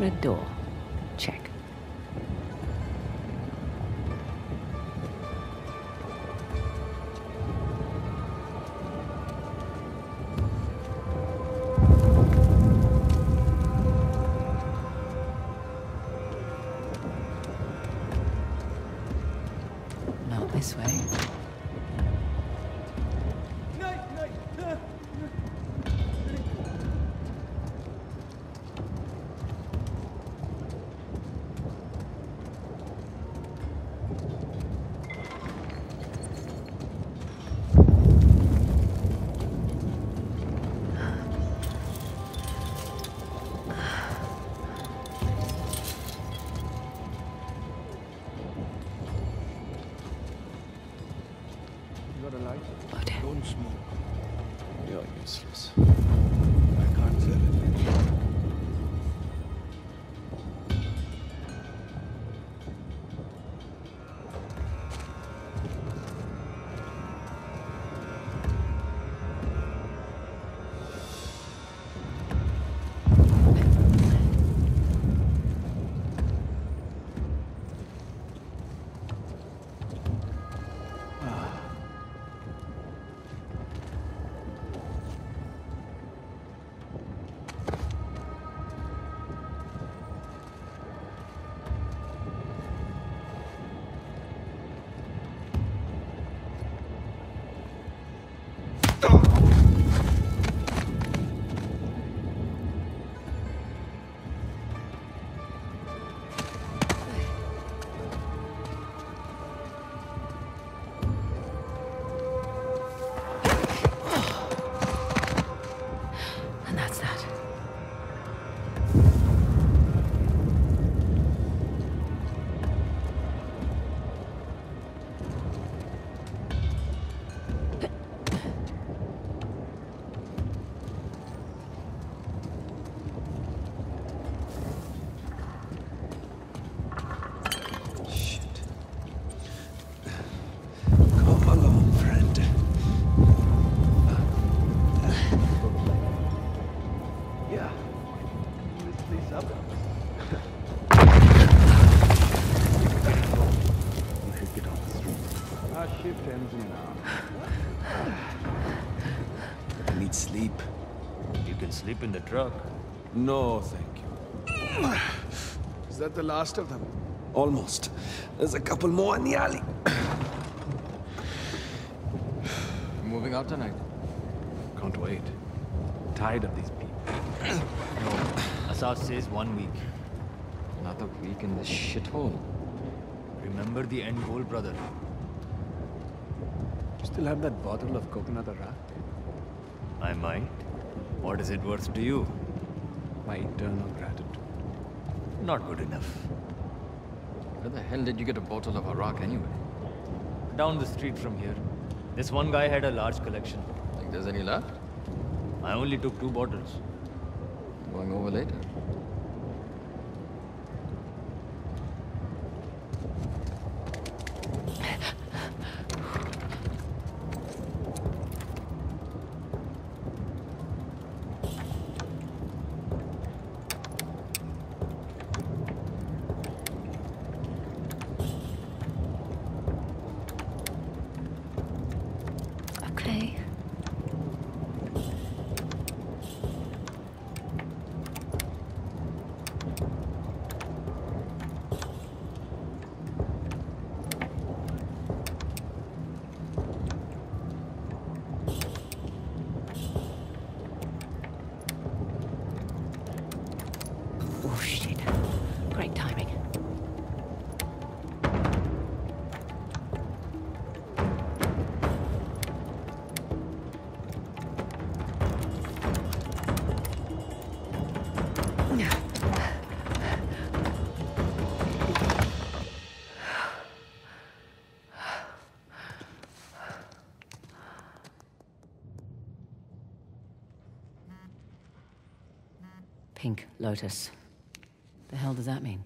Red door. Check. Not this way. Light? Oh dear. Don't smoke. You're useless. This place up. we should get off the street. Our shift ends in an hour. I need sleep. You can sleep in the truck. No, thank you. Is that the last of them? Almost. There's a couple more in the alley. Moving out tonight. Can't wait. Tired of these people. No. Asav says one week. Another week in this shithole. Remember the end goal, brother. You still have that bottle of coconut arak? I might. What is it worth to you? My eternal gratitude. Not good enough. Where the hell did you get a bottle of Arak anyway? Down the street from here. This one guy had a large collection. Think there's any left? I only took two bottles. Going over later. Shit. Great timing. Pink Lotus. The hell does that mean?